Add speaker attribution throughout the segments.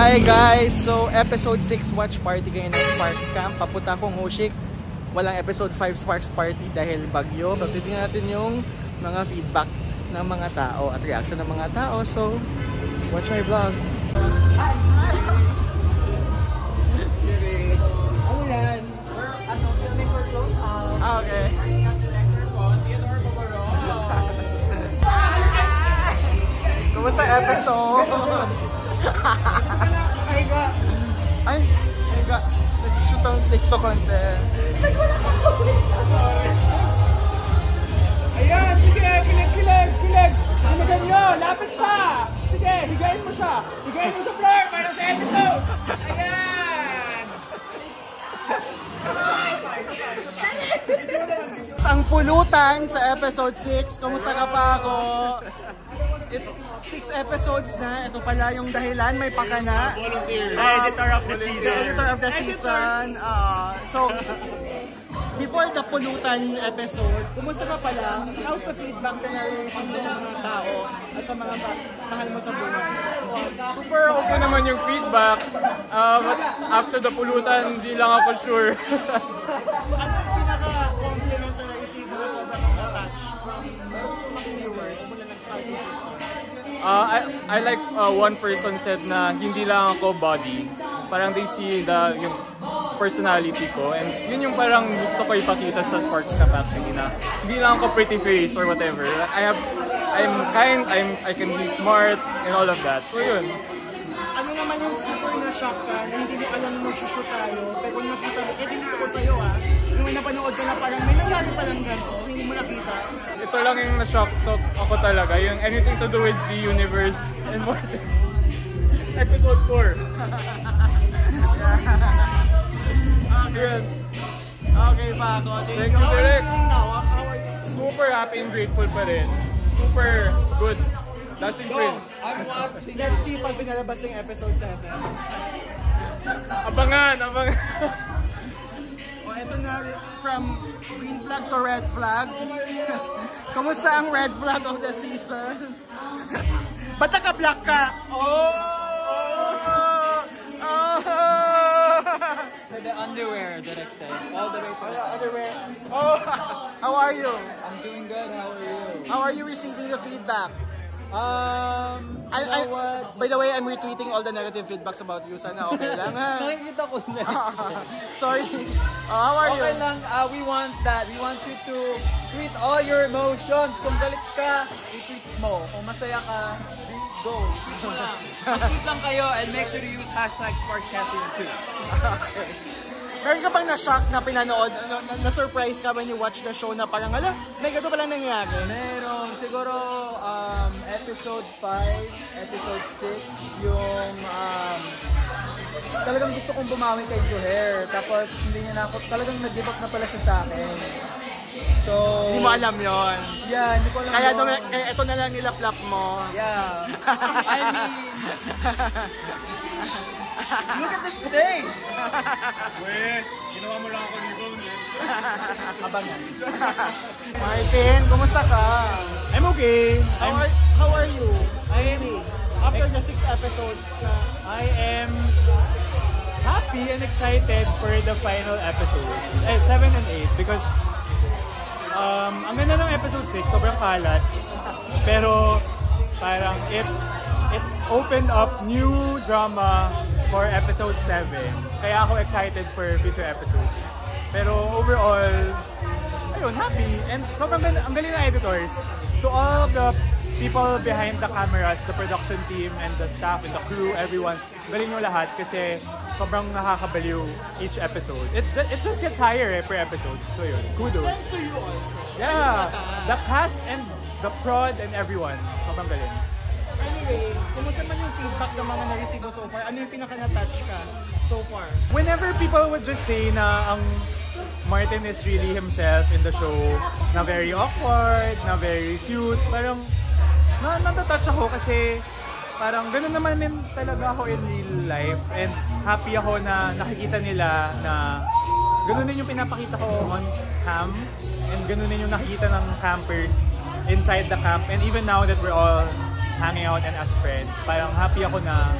Speaker 1: Hi guys! So episode 6 watch party ngayon ng Sparks Camp. Papunta akong Hoshik. Walang episode 5 Sparks party dahil bagyo. So titingnan natin yung mga feedback ng mga tao at reaction ng mga tao. So watch my vlog. Ah, okay. Kumusta episode?
Speaker 2: Ay ga.
Speaker 1: Ay, ay ga. Nag-shoot ang TikTok content.
Speaker 2: Ayan, sige, kilig, kilig, kilig. Hiligan nyo, lapit pa. Sige, higayin mo siya. Higayin mo sa floor para sa episode. Ayan.
Speaker 1: Ang pulutan sa episode 6. Kumusta ka pa ako? It's 6 episodes na. Ito pala yung dahilan. May pakana.
Speaker 2: Volunteer.
Speaker 1: Um,
Speaker 2: editor of the season.
Speaker 1: The editor of the season. Ah, so, before the pulutan episode, kumusta ka pala? How's the feedback na mo sa mga tao at sa mga mahal mo sa buhay?
Speaker 3: Super okay naman yung feedback. Uh, but after the pulutan, hindi lang ako sure. uh, I, I like uh, one person said na hindi lang ako body. Parang they see the yung personality ko and yun yung parang gusto ko ipakita sa Sparks Camp actually na hindi lang ako pretty face or whatever. I have I'm kind, I'm I can be smart and all of that. So yun.
Speaker 1: ano naman yung super na shock ka na hindi mo alam na mag-shoot tayo pero nakita mo, eh dito ko sa'yo ah may napanood ka na parang may nangyari palang ganito
Speaker 3: Ito lang yung na-shock to ako talaga. Yung anything to do with the universe and more. Episode 4. Yun.
Speaker 1: okay pa ako
Speaker 3: Thank you, Derek. super happy and grateful pa rin. Super good. Dustin Prince.
Speaker 2: I'm watching.
Speaker 1: let's see pag pinalabas yung episode 7
Speaker 3: Abangan, abangan.
Speaker 1: o eto na from green flag to red flag kamusta ang red flag of the season? ba't naka-black ka? oh! Oh!
Speaker 2: For the underwear directed. All the way to
Speaker 1: Wala, underwear. Oh, how are you?
Speaker 2: I'm doing good. How are you?
Speaker 1: How are you receiving the feedback?
Speaker 2: Um,
Speaker 1: by the way, I'm retweeting all the negative feedbacks about you. Sana okay lang ha.
Speaker 2: Nakikita ko na.
Speaker 1: Sorry. Oh, how are
Speaker 2: Okay
Speaker 1: you?
Speaker 2: lang, uh, we want that. We want you to tweet all your emotions. Kung galit ka, i-tweet mo. Kung masaya ka, go. Tweet mo lang. tweet lang kayo and make sure to use hashtag SparksCasting too.
Speaker 1: Meron ka bang na-shock na pinanood? Na- na- Na-surprise ka when you watch the show na parang, ala, may ganito pala nangyari?
Speaker 2: Meron, siguro um, episode 5, episode 6, yung um, talagang gusto kong bumawi kay Joher. Tapos hindi niya na ako, talagang nag-give up na pala siya sa akin. So,
Speaker 1: Hindi mo alam yon.
Speaker 2: yeah, hindi ko alam
Speaker 1: Kaya,
Speaker 2: yun.
Speaker 1: dumi- kaya ito na lang nilap-lap mo.
Speaker 2: Yeah. I mean, look at this face!
Speaker 3: Weh, ginawa mo lang ako ni Ron eh.
Speaker 2: Abangan.
Speaker 1: Martin, kumusta ka?
Speaker 3: I'm okay.
Speaker 1: How are, how are you?
Speaker 3: I am,
Speaker 1: After the six episodes na
Speaker 3: I am happy and excited for the final episode. Eh, 7 and 8 because um, ang ganda ng episode 6, sobrang kalat. Pero parang it it opened up new drama for episode 7. Kaya ako excited for future episodes. Pero overall, ayun, happy. And sobrang ganda, ang galing ng editors. To all of the people behind the cameras, the production team, and the staff, and the crew, everyone, galing nyo lahat kasi sobrang nakakabaliw each episode. It, it just gets higher eh, per episode. So yun, kudos.
Speaker 1: thanks to you also.
Speaker 3: Yeah, the cast and the prod and everyone, sobrang galing.
Speaker 1: Anyway, kumusta man yung feedback ng mga na-receive mo so far? Ano yung pinaka-na-touch ka so far?
Speaker 3: whenever people would just say na ang Martin is really himself in the show, na very awkward, na very cute, parang na natatouch ako kasi parang ganun naman din talaga ako in real life. And happy ako na nakikita nila na ganun din yung pinapakita ko on cam. And ganun din yung nakikita ng campers inside the camp. And even now that we're all hanging out and as friends, parang happy ako na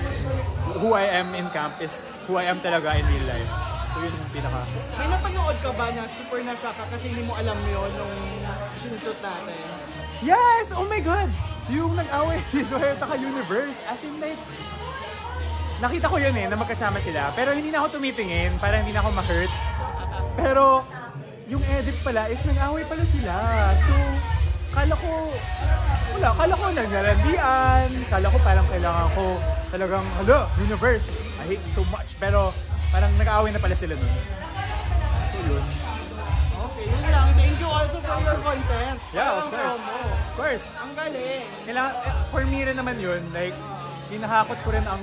Speaker 3: who I am in camp is who I am talaga in real life. So yun yung pinaka.
Speaker 1: May napanood ka ba na super na shock ka kasi hindi mo alam yun nung sinushoot natin?
Speaker 3: Yes! Oh my God! Yung nag-away si Zoe at Universe. As in like, nakita ko yun eh, na magkasama sila. Pero hindi na ako tumitingin para hindi na ako ma-hurt. Pero yung edit pala is nag-away pala sila. So, kala ko, wala, kala ko nagnalandian. Kala ko parang kailangan ko talagang, hala, Universe, I hate so much. Pero parang nag-away na pala sila nun. So yun.
Speaker 1: Okay, yun lang. Thank you also for your content.
Speaker 3: Yeah, of course. Of course.
Speaker 1: Ang galing.
Speaker 3: kailangan, eh, for me rin naman yun, like, hinahakot ko rin ang,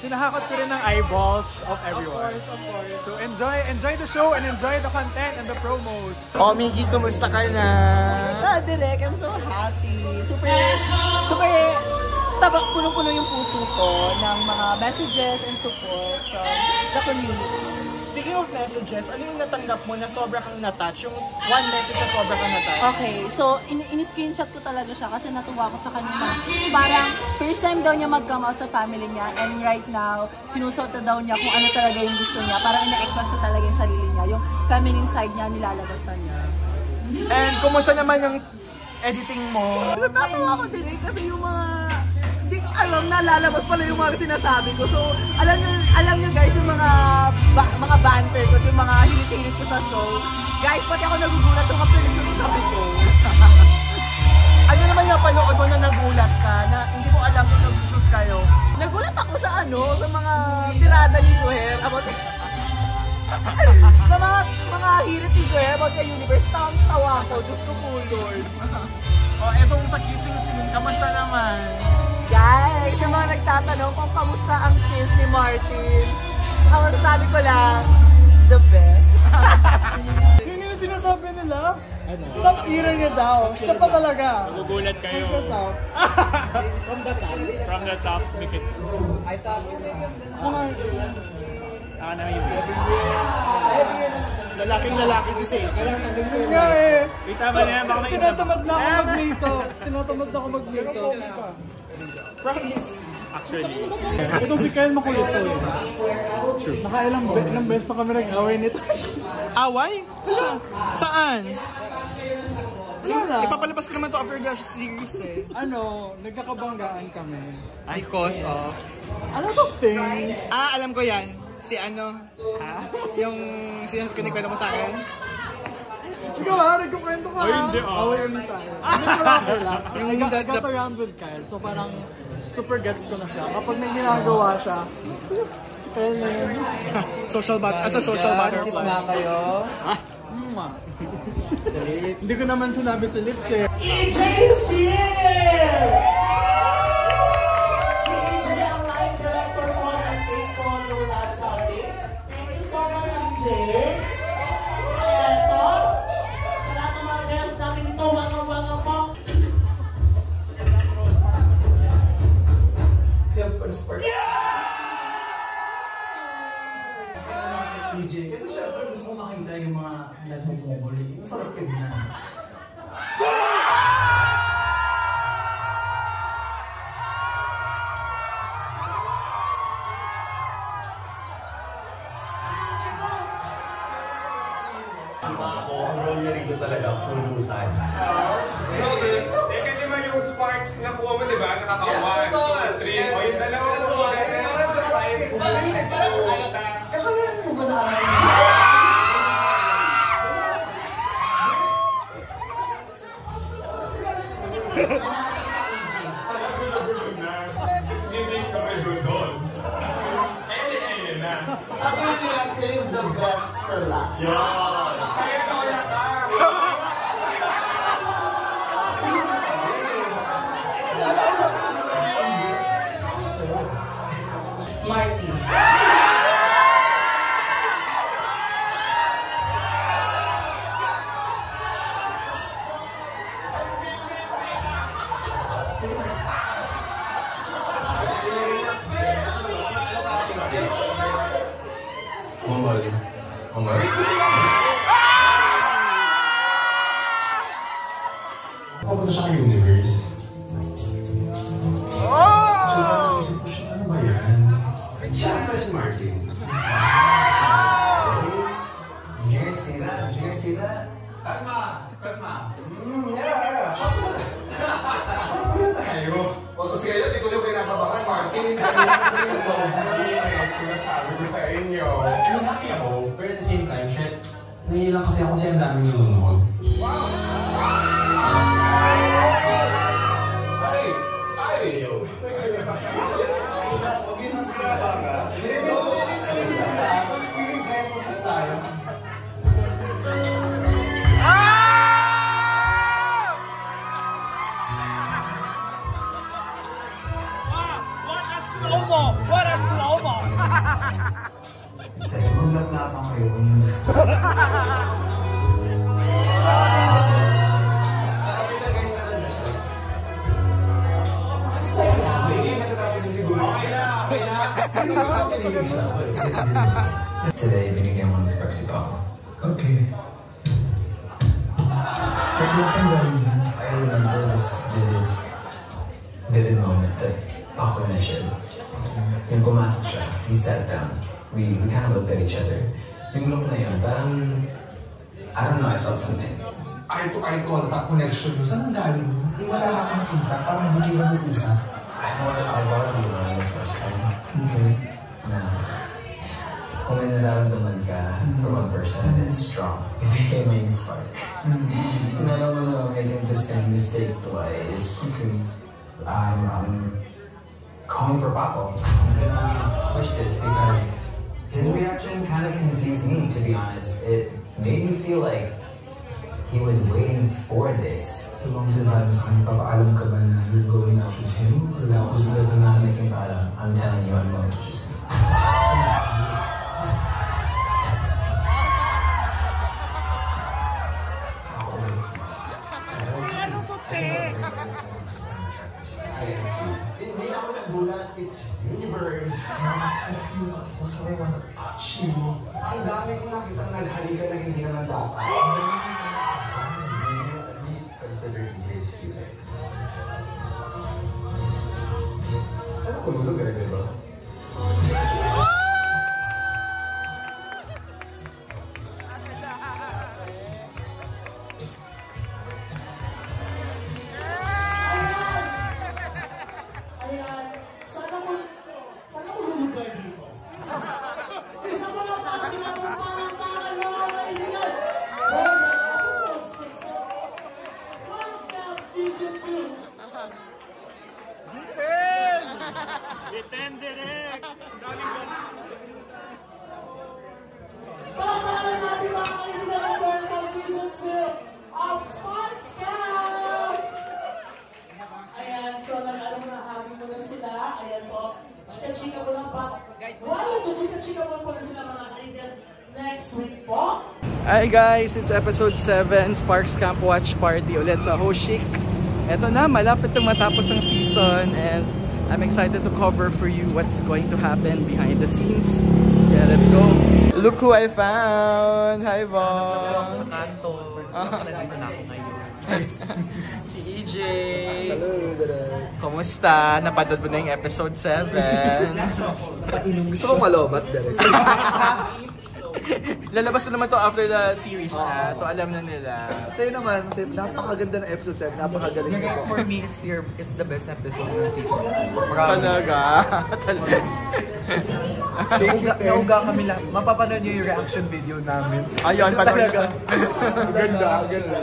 Speaker 3: hinahakot ko rin ang eyeballs of
Speaker 1: Of
Speaker 3: everyone.
Speaker 1: course, of course.
Speaker 3: So enjoy, enjoy the show and enjoy the content and the promos.
Speaker 1: Oh, Miggy, kumusta ka na?
Speaker 4: Ah, Direk, I'm so happy. Super, super, tabak punong-puno yung puso ko ng mga messages and support from the community.
Speaker 1: Speaking of messages, ano yung natanggap mo na sobra kang natouch? Yung one message na sobra kang natouch?
Speaker 4: Okay, so in, in-screenshot ko talaga siya kasi natuwa ko sa kanya na parang first time daw niya mag-come out sa family niya and right now, sinusuot na daw niya kung ano talaga yung gusto niya. Parang ina-express na talaga yung sarili niya. Yung feminine side niya, nilalabas na niya.
Speaker 1: And kumusta naman yung editing mo?
Speaker 4: Natatawa ko din eh kasi yung mga hindi ko alam na lalabas pala yung mga sinasabi ko. So, alam niyo, alam niyo guys, yung mga ba- mga banter ko, yung mga hilit-hilit ko sa show. Guys, pati ako nagugulat sa mga pinagsasabi ko.
Speaker 1: Ano naman napanood mo na nagulat ka na hindi mo alam kung nag-shoot kayo?
Speaker 4: Nagulat ako sa ano, sa mga tirada ni Suher about sa mga mga hirit ni Suher about the universe. Tawang-tawa ko. Diyos ko po, Lord.
Speaker 1: O, oh, etong sa kissing scene, kamusta naman?
Speaker 4: Guys, sa mga nagtatanong kung kamusta ang kiss ni Martin, ang sabi ko lang, the best.
Speaker 3: Yun yung sinasabi nila? Top eater niya daw. Siya pa talaga.
Speaker 2: Magugulat kayo.
Speaker 3: From the top.
Speaker 2: From the top, make it.
Speaker 3: Ako na yun.
Speaker 1: Lalaking lalaki si Sage.
Speaker 3: Yun nga eh.
Speaker 2: Wait, tama na yan. Baka may
Speaker 3: Tinatamad na ako mag-makeup. Tinatamad na ako mag-makeup.
Speaker 1: Promise.
Speaker 2: Actually.
Speaker 3: Ito si Kyle makulit to eh. True. Nakailang be ilang beses na kami nag-away nito.
Speaker 1: Away? Sa saan?
Speaker 3: Wala.
Speaker 1: Ipapalabas ko naman to after the series eh.
Speaker 3: Ano, nagkakabanggaan kami.
Speaker 1: Because of...
Speaker 3: A lot of things.
Speaker 1: Ah, alam ko yan. Si ano? Yung sinasagkinig ko mo sa akin?
Speaker 3: Ikaw ha, nagkukwento ka.
Speaker 2: Hindi, ah.
Speaker 3: Away ulit tayo. Hindi ko lang lang.
Speaker 1: Yung
Speaker 3: got,
Speaker 1: that-
Speaker 3: got
Speaker 1: the-
Speaker 3: around with Kyle. So parang super gets ko na siya. Kapag may ginagawa siya, na yun.
Speaker 1: social bat as a social butterfly.
Speaker 4: kayo.
Speaker 3: Mwah. Hindi ko naman sinabi sa lips eh.
Speaker 5: EJ is here!
Speaker 6: Today, binigyan mo ng spark si Papa.
Speaker 7: Okay. But nasaan galing yan?
Speaker 6: I remember this vivid, vivid moment that Paco and I shared. Yung pumasok siya, he sat down. We, we kind of looked at each other. Yung look na yun, parang, I don't know, I felt something.
Speaker 7: Eye-to-eye contact connection mo. Saan ang galing mo? Eh, wala ka nakita. Parang hindi kayo nag-uusap.
Speaker 6: I wanted, I wanted you know, the first time.
Speaker 7: Okay.
Speaker 6: Na, kung may nararamdaman ka from a person it's strong, ibigay mo yung spark. Kung alam mo na making the same mistake twice,
Speaker 7: Okay.
Speaker 6: I'm, I'm calling for Paco. I'm gonna push this because his reaction kind of confused me, to be honest. It made me feel like he was waiting for this. I'm telling you, I'm going to choose him.
Speaker 1: Guys, it's episode 7 Sparks Camp Watch Party ulit sa Hoshik. Eto na, malapit na matapos ang season and I'm excited to cover for you what's going to happen behind the scenes. Yeah, let's go. Look who I found! Hi, Bong!
Speaker 2: Sa kanto. Nandito na ako ngayon.
Speaker 1: si EJ! Kumusta? Napanood mo na yung episode 7.
Speaker 7: Gusto ko malobat, direct.
Speaker 1: Lalabas ko naman to after the series na, so alam na nila.
Speaker 7: Sa'yo naman, kasi napakaganda ng episode 7. Napakagaling
Speaker 2: Yeah, for me, it's your it's the best episode ng season. Promise.
Speaker 1: Talaga? Talaga.
Speaker 2: Nauga, nauga kami lang. Mapapanood nyo yung reaction video namin.
Speaker 1: Ayun, panoorin ko.
Speaker 7: Ganda, ganda.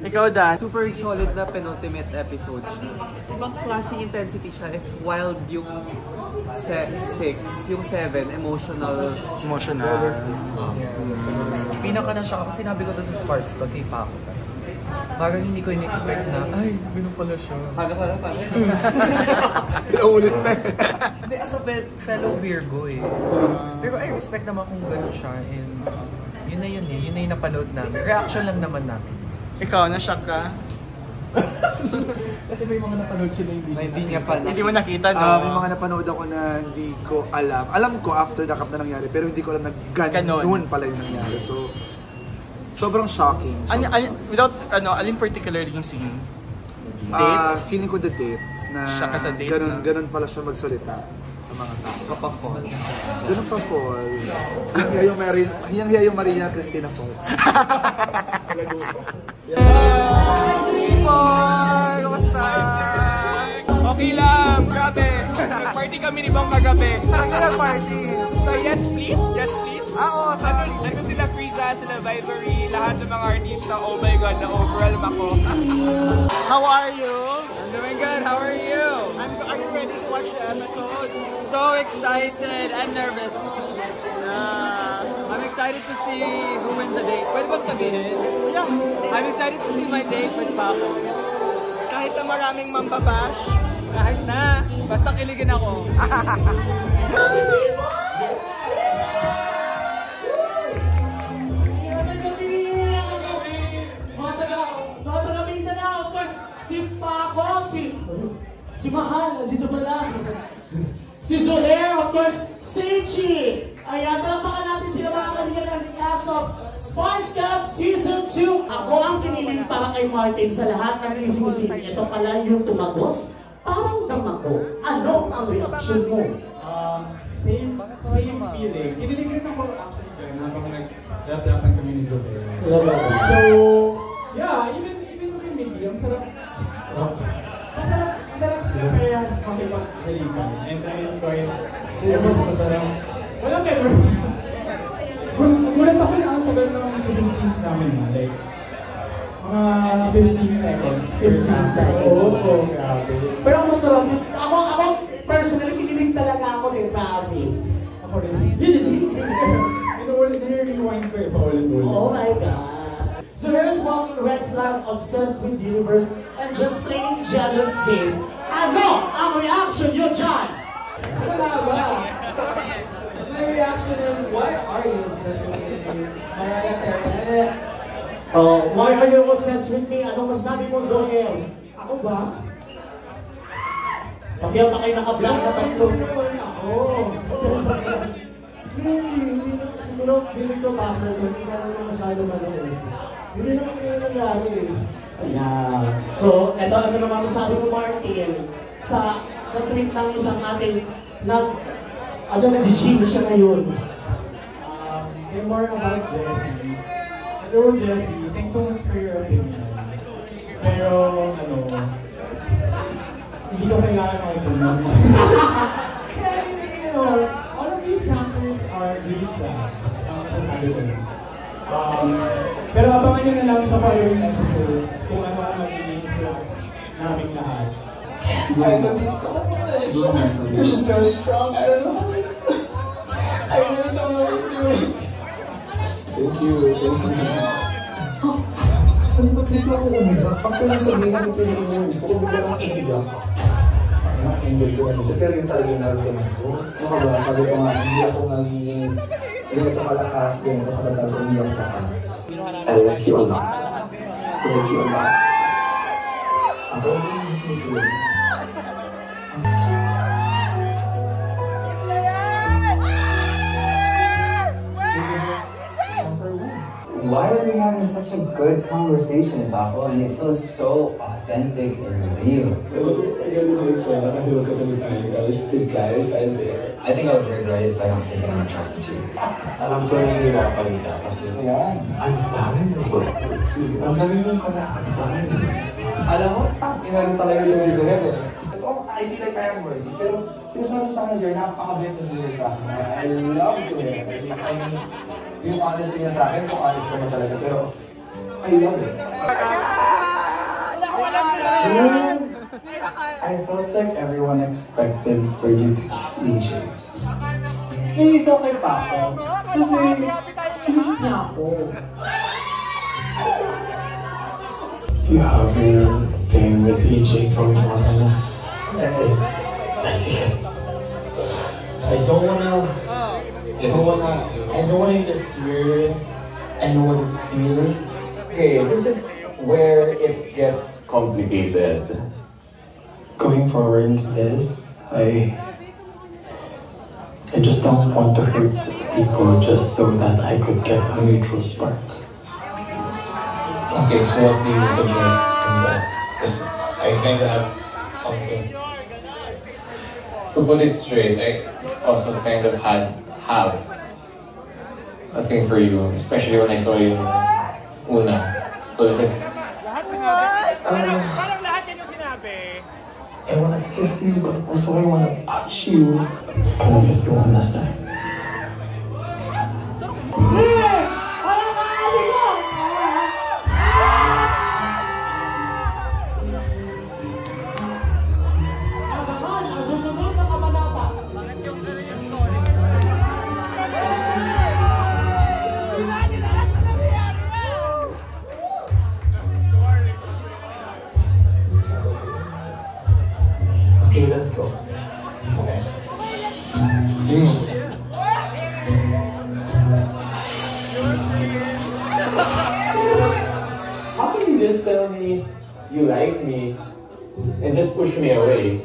Speaker 1: Ikaw, Dan.
Speaker 8: Super solid na penultimate episode siya. Ibang klaseng intensity siya. If wild yung 6, yung 7, emotional.
Speaker 1: Emotional.
Speaker 2: Pinaka na siya kasi sinabi ko doon sa Sparks pag kay Paco. Parang hindi ko in-expect na, ay, ganun pala siya.
Speaker 8: Paano, paano, paano?
Speaker 7: Pinaulit na.
Speaker 2: Hindi, as a fel- fellow Virgo eh. Pero I respect naman kung ganun siya and yun na yun eh, yun na yung napanood namin. Reaction lang naman namin.
Speaker 1: Ikaw, na-shock ka?
Speaker 2: Kasi may mga napanood siya na hindi.
Speaker 7: Na hindi niya pa na.
Speaker 1: Hindi mo nakita, no?
Speaker 7: Ah, may mga napanood ako na hindi ko alam. Alam ko after the cup na nangyari, pero hindi ko alam na ganoon pala yung nangyari. So, sobrang shocking.
Speaker 1: Ano, ano, without, ano, alin particular yung scene?
Speaker 7: Ah,
Speaker 1: Date?
Speaker 7: feeling ko the date na
Speaker 1: Siya ka sa date,
Speaker 7: ganun,
Speaker 1: no?
Speaker 7: ganun pala siya magsalita.
Speaker 8: sa mga tao. Kapag-fall.
Speaker 2: Ganun pa fall. Yan hiya yung Maria, yan hiya yung Maria Cristina Fall. Boy! Kamusta?
Speaker 9: Okay lang, grabe. Nag-party kami ni Bang kagabi.
Speaker 2: Saan ka nag-party?
Speaker 9: So yes please, yes please.
Speaker 2: Ah, oo, sa
Speaker 9: Ano, ano sila Krisa, sila Vibery, lahat ng mga artista, oh my god, na overwhelm ako.
Speaker 1: How are you?
Speaker 9: I'm doing good, how are you?
Speaker 1: I'm, are you ready to watch the episode?
Speaker 8: So excited and nervous.
Speaker 1: Yeah.
Speaker 8: I'm excited to see who wins the date. Pwede bang sabihin?
Speaker 1: Yeah.
Speaker 8: I'm excited to see my date with Paco.
Speaker 1: Kahit na maraming mambabash,
Speaker 8: Kahit na, basta kiligin ako.
Speaker 10: Si Mahal, nandito pala. Si Soler, of course, Seichi. Ayan, talapakan natin sila mga kaibigan ng of Spice Cup Season 2. Ako ang kinilig para kay Martin sa lahat ng kissing scene. Ito pala yung tumagos. Parang damako. Ano ang reaction mo?
Speaker 11: Um, same same feeling. Kinilig rin ako actually dyan habang nag-rap-rapan kami ni Zoe. So, yeah, even even kay Mickey, ang sarap. Sarap. Masarap, masarap sila parehas makipaghalikan. And I enjoy it. Sino mas masarap? Ganun. Gun- Nagulat ako na ang tagal ng kissing scenes namin na. Like, mga 15 seconds.
Speaker 10: 15 seconds.
Speaker 11: Oo, oh, grabe.
Speaker 10: Pero ang masarap, ako, ako, personally, kinilig talaga ako ni Travis.
Speaker 11: Ako rin. Yun is Inuulit, nire-rewind ko eh, paulit-ulit.
Speaker 10: Oh my God. So here's walking red flag, obsessed with the universe, and just playing jealous games. Ano ang reaction nyo dyan?
Speaker 8: Wala ba? Reaction is, why are you obsessed with me? Mariah Carey.
Speaker 10: Oh, why are you obsessed with me? Anong masasabi mo, Zoel? Ako ba? Pag yan pa kayo naka-black na tatlo.
Speaker 11: Ako. Hindi, hindi, hindi na, siguro, feeling ko backward, hindi ka naman masyado ano eh. Hindi naman kaya nangyari.
Speaker 10: Ayan. So, eto ano naman masabi mo, Martin? Sa sa tweet ng isang ating nag ano nag-gym siya ngayon.
Speaker 11: Um, hey, more about Jessie. Hello, Jessie. Thanks so much for your opinion. Pero, ano, hindi ko kailangan ng opinion. Kaya, you know, all of these campers are. Ang ko lang. Um, pero abangan nyo na lang sa following episodes kung ano ang magiging flag naming lahat. I love you so much. You're just so strong. I don't know how to do it. I really don't know what you're doing. Thank you. Thank you.
Speaker 7: Sabi ko, dito ako umiyak. Pag ko yung sabihin ng pinili mo, gusto ko bigla akong iiyak. Nakaka-enjoy ko na dito. Pero yun talaga yung naramdaman ko. Ano ba, sabi ko nga, hindi ako naging ganito kalakas, ganito katagal, umiyak na ka. I like you a lot. I you a lot.
Speaker 6: Why are we having such a good conversation, Paco? And it feels so authentic and real. I think I would regret it if I don't say that I'm trying to.
Speaker 7: Alam ko yung hirapan ka kasi. Ang dami mo ba? Ang dami mong kalaban. Alam mo, inarin talaga yung si Zohel eh. Oh, I feel like I am worthy. Pero sinasabi sa akin, Sir, napakabait mo si Zohel sa akin. I love Zohel. I mean, yung honesty niya sa akin, kung honest naman talaga. Pero, I love it.
Speaker 11: I felt like everyone expected for you to kiss EJ. Eh, isa kay Paco. Kasi, kiss niya ako. You have your thing with EJ going on.
Speaker 7: Hey,
Speaker 11: I don't wanna, I don't wanna, I don't wanna interfere. I know what it feels.
Speaker 5: Okay, this is where it gets complicated.
Speaker 11: Going forward into this, I, I just don't want to hurt people just so that I could get a neutral spark.
Speaker 5: Okay, so what do you suggest in that? Because I kind of have something. to put it straight, I also kind of had have a thing for you, especially when I saw you una. So this is
Speaker 3: Lahat sinabi. Parang, parang lahat yan yung sinabi.
Speaker 12: I wanna kiss you, but also I wanna touch you. Confess ko one last time. You like me and just push me away?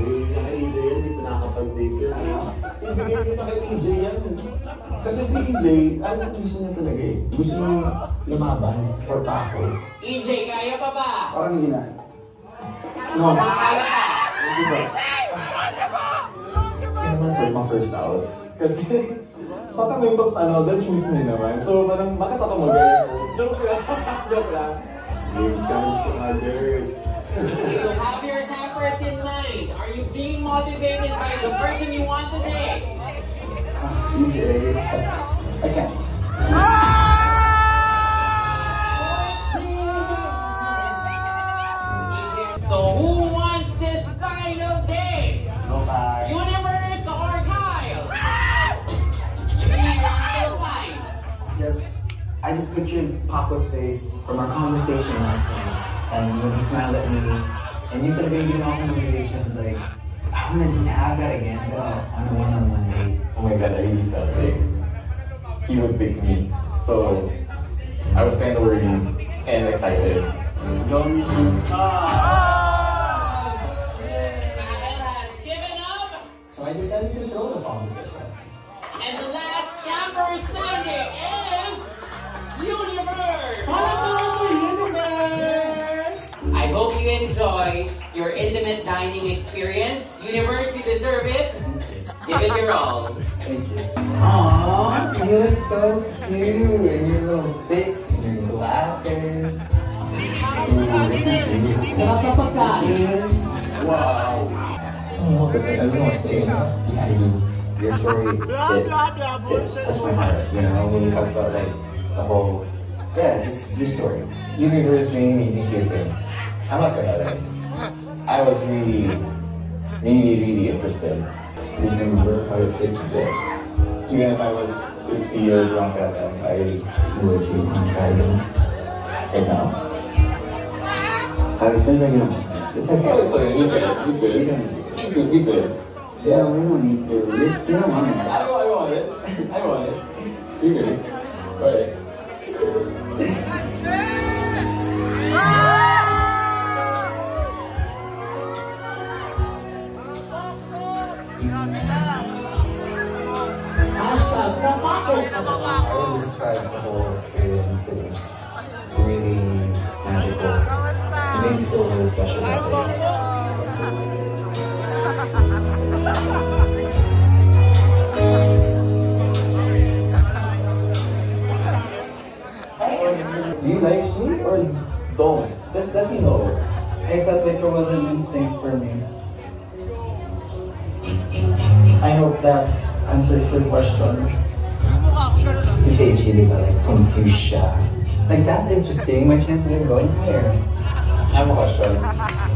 Speaker 13: Yan, hindi pa nakakapag-date yan. Ibigay ko na kay EJ yan. Kasi si EJ, ano gusto niya talaga eh? Gusto niya lumaban for Paco.
Speaker 14: EJ, kaya pa ba?
Speaker 13: Parang hindi na. No. Hindi ba? Naman for my first out. Kasi, parang may pag ano, then choose me naman. So, parang, bakit ako mag-airport? Joke lang. Joke lang. Give chance to others.
Speaker 14: You have your numbers in mind. Are you being motivated by the person you want to date?
Speaker 13: EJ, I can't.
Speaker 6: Pictured Paco's face from our conversation last night. And when he smiled at me, and yun talaga yung ginawa kong motivations, like, I want to have that again, pero on a one-on-one date.
Speaker 5: oh my god, I really felt like he would pick me. So I was kind of worried and excited.
Speaker 13: Don't
Speaker 14: enjoy your intimate dining experience. Universe, you deserve it. Give it your all.
Speaker 6: Thank you. Aww, you look so cute, and your little thick, and your glasses. Ooh, this is beautiful.
Speaker 10: Sarap na pagkain.
Speaker 6: Wow. Oh, but I don't want to stay in You kind of do your story that, that touched my heart. You know, when you talk about like the whole, yeah, just your story. Universe really made me feel things. I'm not gonna lie. I was really, really, really interested.
Speaker 5: December, how it tastes good. Even if I was tipsy years drunk at that time, I
Speaker 6: Would you try them?
Speaker 5: right now.
Speaker 6: I was thinking, it's okay.
Speaker 5: Oh, it's okay, we could, we could, we can, we could, we could.
Speaker 6: Yeah, we don't need to. We, we don't want it.
Speaker 5: I, I want it. I want it. We could. Go
Speaker 6: really magical. It made me feel really special.
Speaker 13: Do you like me or don't? Just let me know.
Speaker 12: I felt like it was an instinct for me. I hope that answers your question.
Speaker 6: Seiji, di like, confused siya. Like, that's interesting. My chances are going higher.
Speaker 5: I have a question.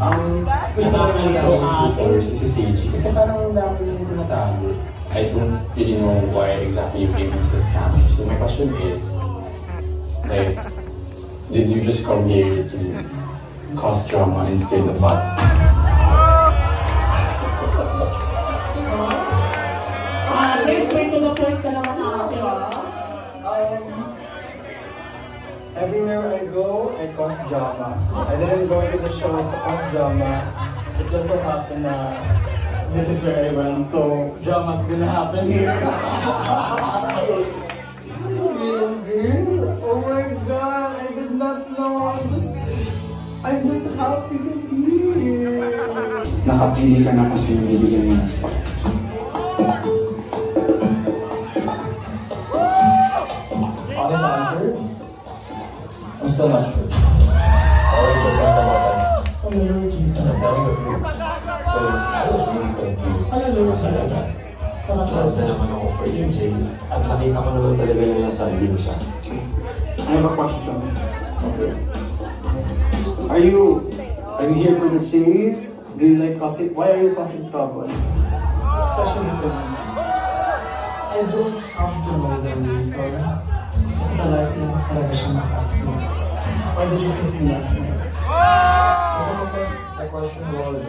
Speaker 5: Um, normally ako before si si Seiji kasi parang ang dami yung tinatago. I don't really know why exactly you came into this camp. So my question is, like, did you just come here to cause drama and stir the
Speaker 12: cause drama. So I didn't go into the show to cause drama. It just so happened that this is where I went, so drama's gonna happen here. oh my god, I did not know. I'm just, I'm just
Speaker 15: happy to be here.
Speaker 12: Nakapili ka na kasi yung bibigyan mo ng spot.
Speaker 5: I'm still not sure. Always joking about us.
Speaker 12: Oh, Lord Jesus.
Speaker 5: I'm telling the truth. Because I was really confused.
Speaker 12: Ano, Lord Jesus?
Speaker 16: Sa chance na naman ako for you, Jay. At nakita ko naman talaga na nasa din siya.
Speaker 12: I have a question.
Speaker 5: Okay.
Speaker 12: Are you are you here for the chase? Do you like causing why are you causing trouble? Especially for me. I don't have to know the reason. Talaga talaga siya makasino. Why did you kiss me last night?
Speaker 5: The question was,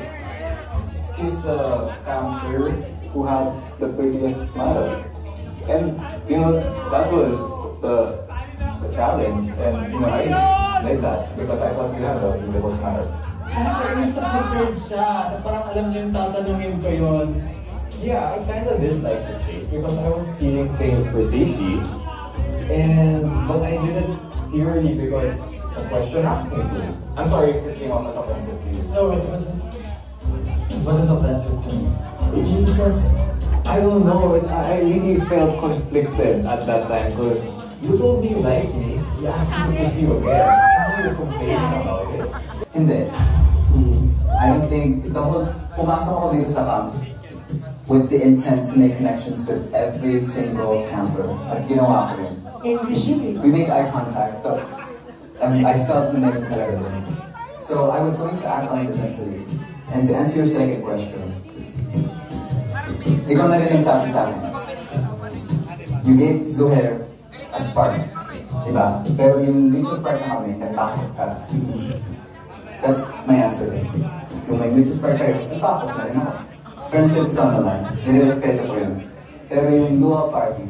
Speaker 5: kiss the camper who had the prettiest smile. And, you know, that was the, the challenge. And, you know, I like that because I thought you had a beautiful smile.
Speaker 12: Kasi gusto prepared siya. Na parang alam niya yung tatanungin ko yun.
Speaker 5: Yeah, I kind of did like the chase because I was feeling things for Seishi. And, but I didn't purely because the question asked me to. I'm sorry if it came off as offensive to you.
Speaker 12: No, it wasn't. It wasn't offensive to me. Jesus.
Speaker 5: I don't know. It, I I really felt conflicted at that time because you told me you like me. You asked me to kiss you again. Now you're complaining about it.
Speaker 6: Hindi. Hmm. I don't think, the whole, pumasok ako dito sa camp with the intent to make connections with every single camper. At ginawa ko yun. We made eye contact, but um, I felt na meron talaga dun. So I was going to act on it eventually. And to answer your second question, ikaw na rin nagsabi sa akin. You gave Zuhair a spark. Diba? Pero yung mutual spark na kami, nagtakot ka. That's my answer. Yung may mutual spark kayo, nagtakot na rin ako. Friendship is on the line. Nirespeto ko yun. Pero yung luha party,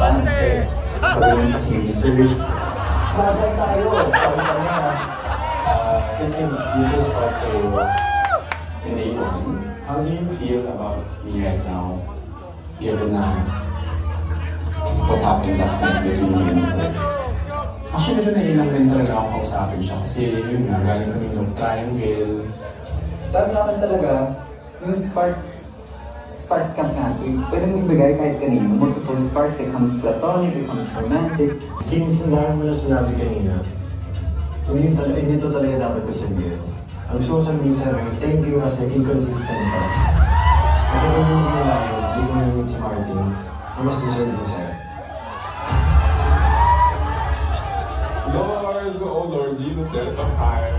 Speaker 6: eh. Sabi yung signatures.
Speaker 5: Laban tayo. Sabi ka niya. Uh, since you just got to in April, how do you feel about me right now, given na what happened last night between me and Split?
Speaker 17: Actually, medyo nailang rin talaga ako kausapin siya kasi yun nga, galing kami ng triangle.
Speaker 6: Para sa akin talaga, yung spark, sparks camp natin, pwede mo ibigay kahit kanino. Multiple sparks, it comes platonic, it comes romantic.
Speaker 16: Since ang dami mo na sinabi kanina, hindi, tal- hindi to talaga dapat ko sabihin. Ang gusto ko sabihin sa akin, thank you kasi inconsistent ka. Kasi kung hindi mo lang, hindi ko narinig si Martin, ang mas deserve mo siya.
Speaker 10: Lord, oh Lord Jesus, there's some fire.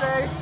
Speaker 1: Okay.